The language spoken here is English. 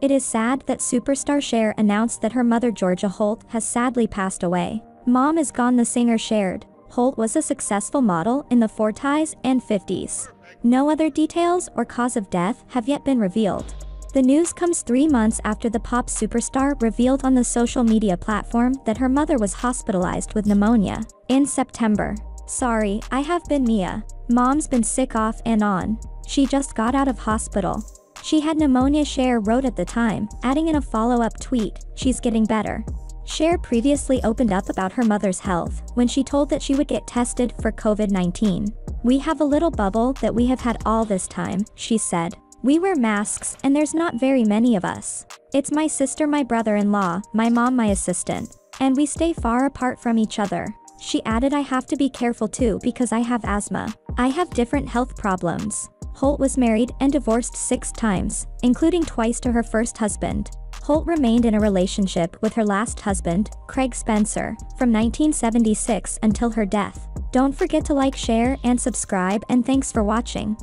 It is sad that superstar Cher announced that her mother Georgia Holt has sadly passed away. Mom is gone the singer shared. Holt was a successful model in the 40s and 50s. No other details or cause of death have yet been revealed. The news comes three months after the pop superstar revealed on the social media platform that her mother was hospitalized with pneumonia. In September. Sorry, I have been Mia. Mom's been sick off and on. She just got out of hospital. She had pneumonia Cher wrote at the time, adding in a follow-up tweet, she's getting better. Cher previously opened up about her mother's health when she told that she would get tested for COVID-19. We have a little bubble that we have had all this time, she said. We wear masks and there's not very many of us. It's my sister my brother-in-law, my mom my assistant. And we stay far apart from each other. She added I have to be careful too because I have asthma. I have different health problems. Holt was married and divorced six times, including twice to her first husband. Holt remained in a relationship with her last husband, Craig Spencer, from 1976 until her death. Don't forget to like share and subscribe and thanks for watching.